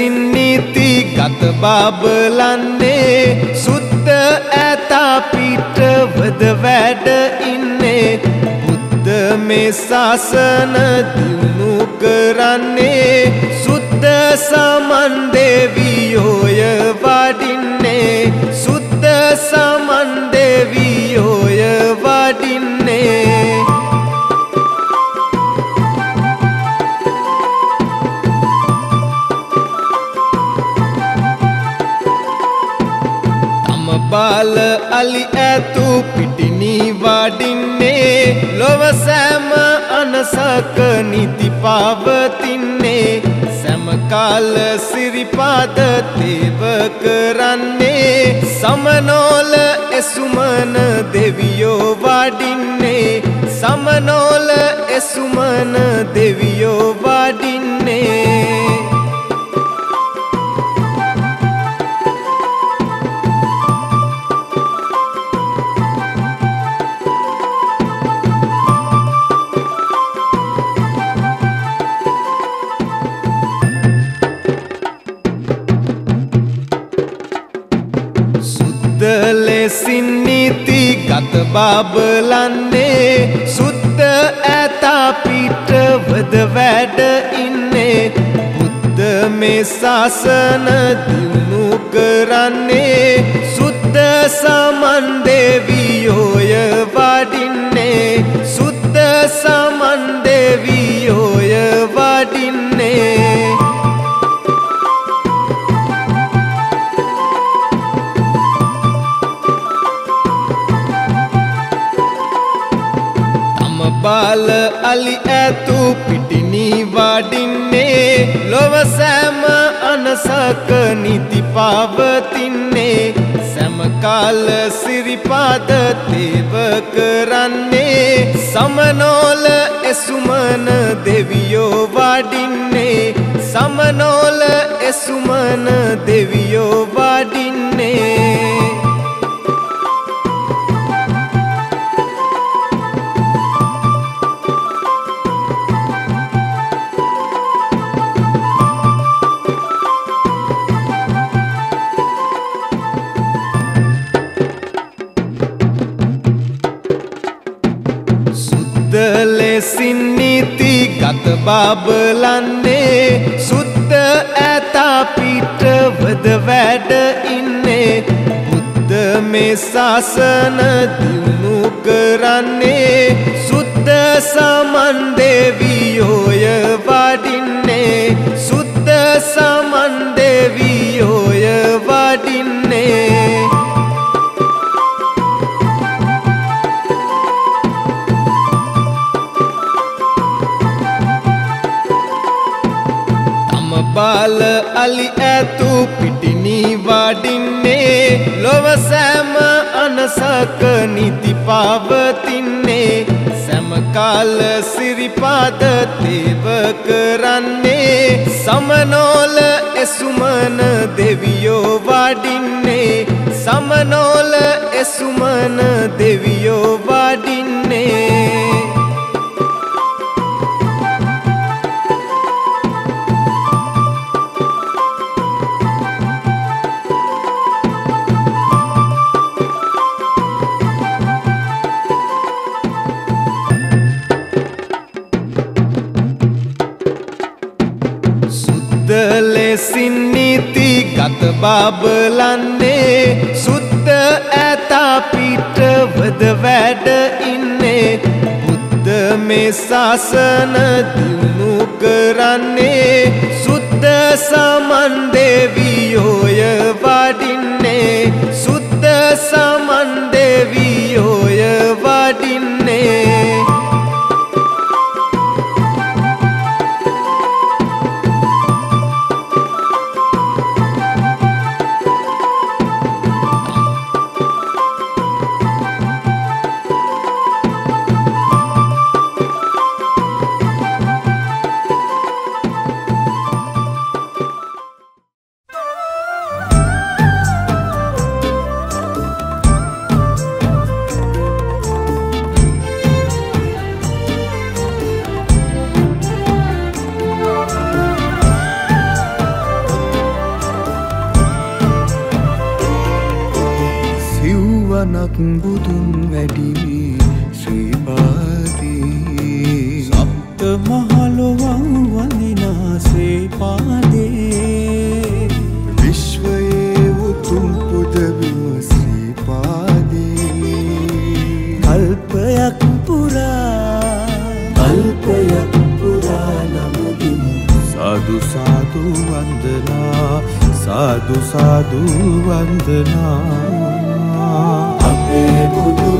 ලෙසින් නීති ගත බාබලන්නේ සුද්ද ඇතා පිටවද වැඩ ඉන්නේ බුද්ධ මේ ශාසන දිනු කරන්නේ සුද්ද සමන් දෙවියෝය බාල අලි ඇතු පිටිනී වඩින්නේ ලොව සෑම අනසක නිති පවතින්නේ. සැමකාල සිරිපාද තේව කරන්නේ සමනෝල එසුමන දෙවියෝ වඩින්නේ. සමනෝල එසුමන දෙවියෝ ලෙසින් නීති ගත බාබලන්නේ සුද්ද ඇතා පිටවද වැඩ ඉන්නේ. බුද්ධ මේ ශාසන දිනු කරන්නේ. සුද්ද සමන් දෙවියෝය බාල අලි ඇතු පිටිනී වඩින්නේ ලොව සෑම අනසක නිති පවතින්නේ. සැමකාල සිරිපාද තේව කරන්නේ සමනෝල එසුමන දෙවියෝ වඩින්නේ. සමනෝල එසුමන දෙවියෝ ලෙසින් නීති ගත බාබලන්නේ. සුද්ද ඇතා පිටවද වැඩ ඉන්නේ. බුද්ධ මේ ශාසන දිනු කරන්නේ. සුද්ද සමන් දෙවියෝය වඩින්නේ. බාල අලි ඇතු පිටිනී වඩින්නේ ලොව සෑම අනසක නිති පවතින්නේ. සැමකාල සිරිපාද තේව කරන්නේ සමනෝල එසුමන දෙවියෝ වඩින්නේ. සමනෝල එසුමන දෙවියෝ ලෙසින් නීති ගත බාබලන්නේ. සුද්ද ඇතා පිටවද වැඩ ඉන්නේ. බුද්ධ මේ ශාසන දිනු කරන්නේ. සුද්ද සමන් දෙවියෝය වඩින්නේ. සුද්ද සමන් බුදුන් වැඩිවී ශ්‍රීපාදී. සප්ත මහලොවං වඳිනා ශ්‍රීපාදේ. විශ්වයේ උතුම් පුදබිම ශ්‍රීපාදී. කල්පයක් පුරා කල්පයක් පුරා නමදිමු. සාදු සාදු වන්දනා සාදු සාදු වන්දනා you.